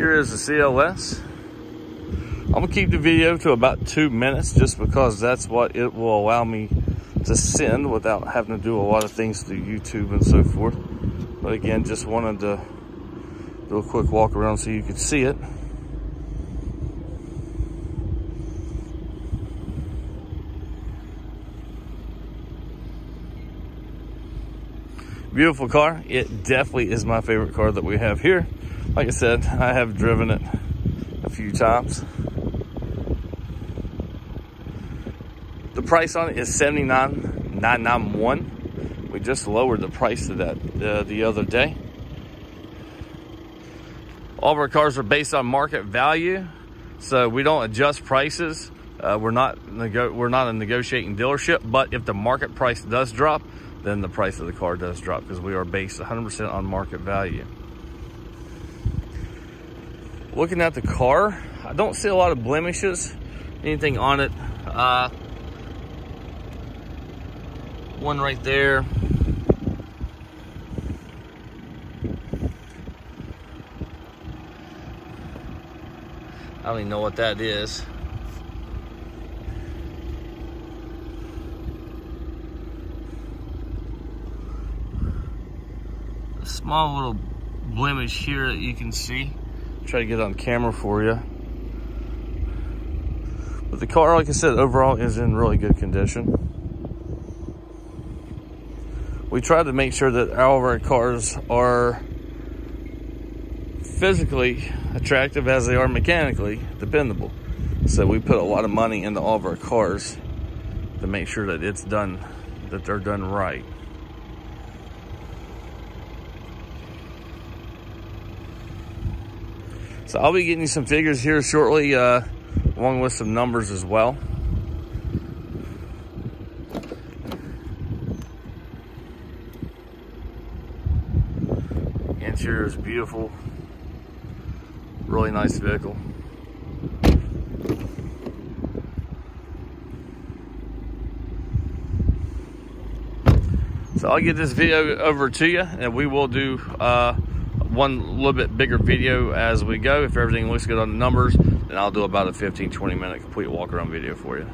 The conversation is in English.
Here is the CLS. I'm gonna keep the video to about two minutes just because that's what it will allow me to send without having to do a lot of things through YouTube and so forth. But again, just wanted to do a quick walk around so you could see it. Beautiful car. It definitely is my favorite car that we have here. Like I said, I have driven it a few times. The price on it is $79,991. We just lowered the price of that uh, the other day. All of our cars are based on market value, so we don't adjust prices. Uh, we're not we're not a negotiating dealership, but if the market price does drop, then the price of the car does drop because we are based 100% on market value. Looking at the car, I don't see a lot of blemishes, anything on it. Uh, one right there. I don't even know what that is. Small little blemish here that you can see. Try to get on camera for you. But the car, like I said, overall is in really good condition. We try to make sure that all of our cars are physically attractive as they are mechanically dependable. So we put a lot of money into all of our cars to make sure that it's done, that they're done right. So I'll be getting you some figures here shortly, uh, along with some numbers as well. Interior is beautiful. Really nice vehicle. So I'll get this video over to you and we will do uh, one little bit bigger video as we go. If everything looks good on the numbers, then I'll do about a 15, 20 minute complete walk around video for you.